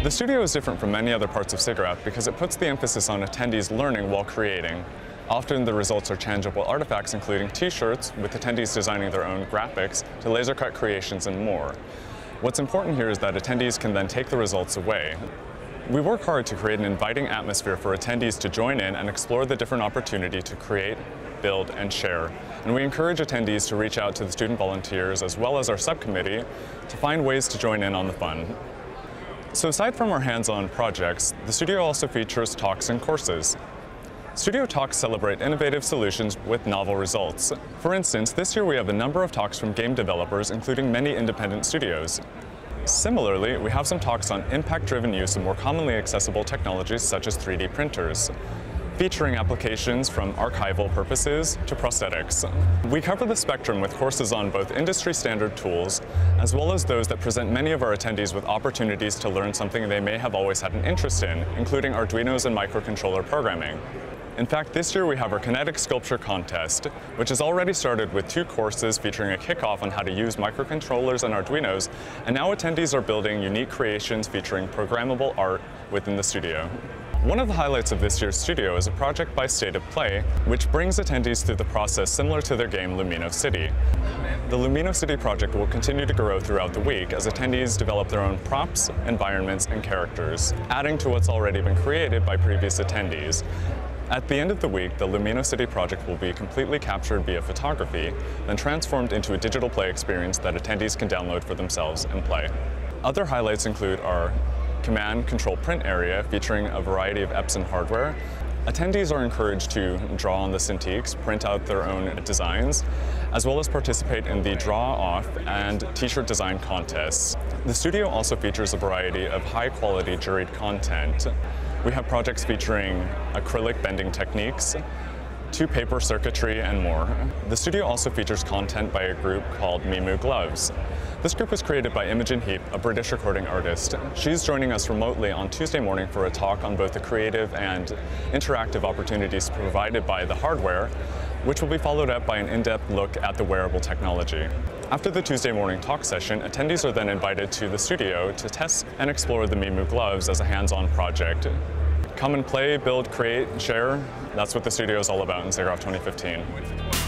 The studio is different from many other parts of SIGGRAPH because it puts the emphasis on attendees learning while creating. Often the results are tangible artifacts including t-shirts with attendees designing their own graphics to laser cut creations and more. What's important here is that attendees can then take the results away. We work hard to create an inviting atmosphere for attendees to join in and explore the different opportunity to create, build, and share. And we encourage attendees to reach out to the student volunteers as well as our subcommittee to find ways to join in on the fun. So aside from our hands-on projects, the studio also features talks and courses. Studio Talks celebrate innovative solutions with novel results. For instance, this year we have a number of talks from game developers, including many independent studios. Similarly, we have some talks on impact-driven use of more commonly accessible technologies such as 3D printers featuring applications from archival purposes to prosthetics. We cover the spectrum with courses on both industry standard tools, as well as those that present many of our attendees with opportunities to learn something they may have always had an interest in, including Arduinos and microcontroller programming. In fact, this year we have our Kinetic Sculpture Contest, which has already started with two courses featuring a kickoff on how to use microcontrollers and Arduinos, and now attendees are building unique creations featuring programmable art within the studio. One of the highlights of this year's studio is a project by State of Play, which brings attendees through the process similar to their game Lumino City. The Lumino City project will continue to grow throughout the week as attendees develop their own props, environments, and characters, adding to what's already been created by previous attendees. At the end of the week, the Lumino City project will be completely captured via photography, then transformed into a digital play experience that attendees can download for themselves and play. Other highlights include our command control print area featuring a variety of Epson hardware. Attendees are encouraged to draw on the Cintiqs, print out their own designs, as well as participate in the Draw Off and T-shirt design contests. The studio also features a variety of high-quality juried content. We have projects featuring acrylic bending techniques, two paper circuitry, and more. The studio also features content by a group called Mimu Gloves. This group was created by Imogen Heap, a British recording artist. She's joining us remotely on Tuesday morning for a talk on both the creative and interactive opportunities provided by the hardware, which will be followed up by an in-depth look at the wearable technology. After the Tuesday morning talk session, attendees are then invited to the studio to test and explore the Mimu gloves as a hands-on project. Come and play, build, create, share. That's what the studio is all about in SIGGRAPH 2015.